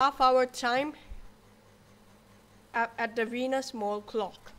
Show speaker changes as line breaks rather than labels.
half hour time at, at the Venus Mall clock.